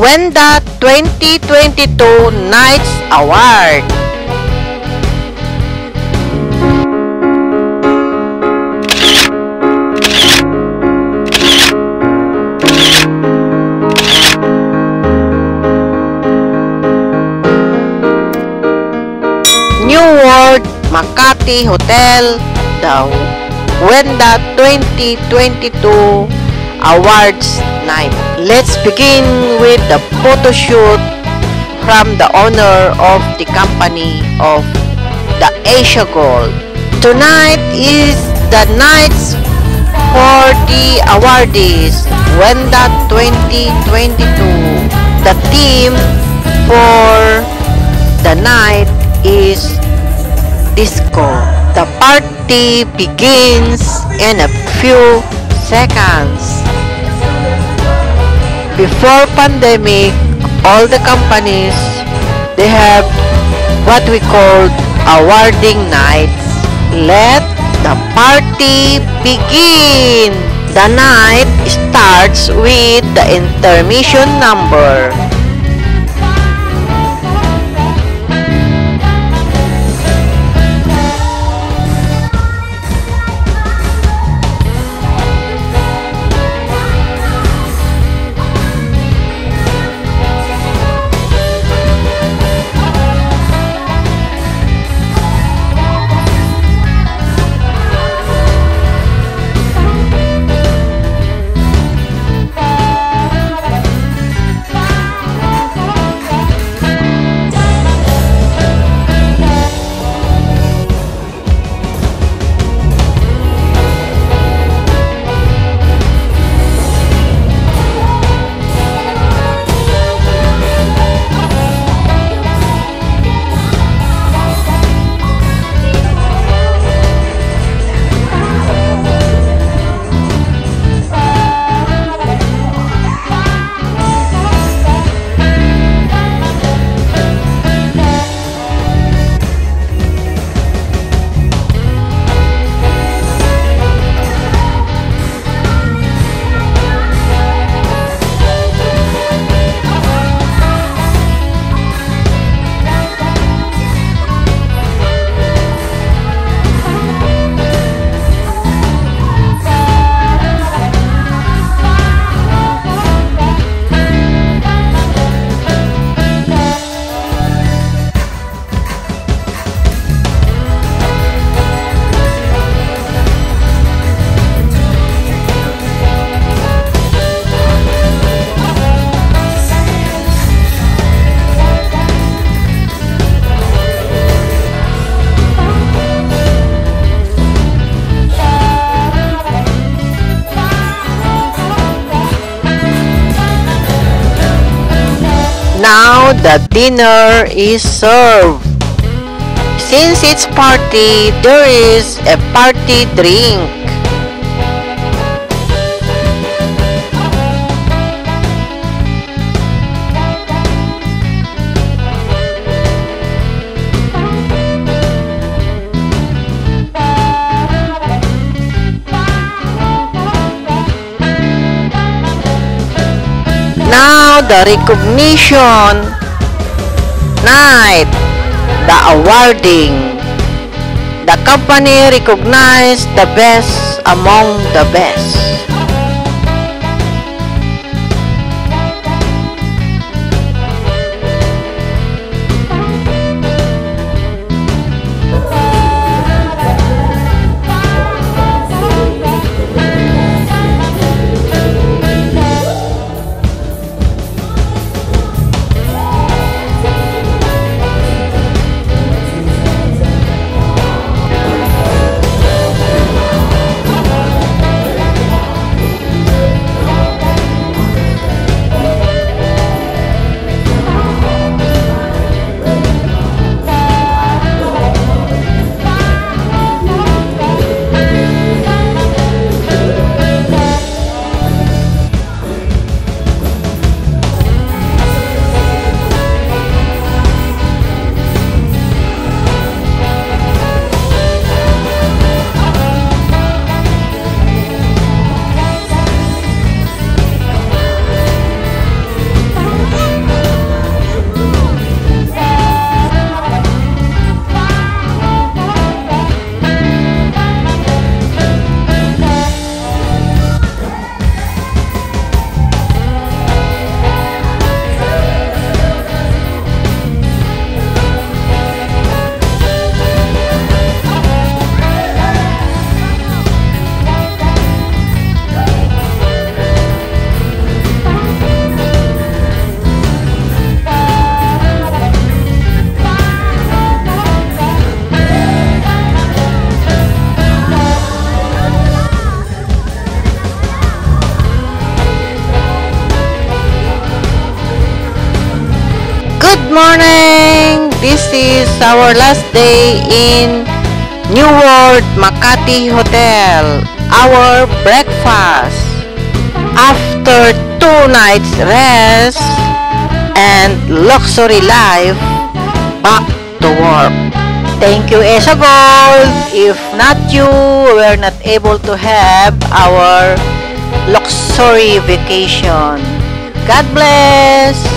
Wenda 2022 Nights Award. New World Makati Hotel, the Wenda 2022 Awards Night. Let's begin with the photo shoot from the owner of the company of the Asia Gold. Tonight is the night for the awardees Wenda 2022. The theme for the night is disco. The party begins in a few seconds. Before pandemic, all the companies they have what we call awarding nights. Let the party begin. The night starts with the intermission number. Now the dinner is served. Since it's party, there is a party drink. Now the recognition night, the awarding. The company recognized the best among the best. Morning! This is our last day in New World Makati Hotel. Our breakfast. After two nights rest and luxury life, back to work. Thank you, Esa Gold. If not you, we are not able to have our luxury vacation. God bless!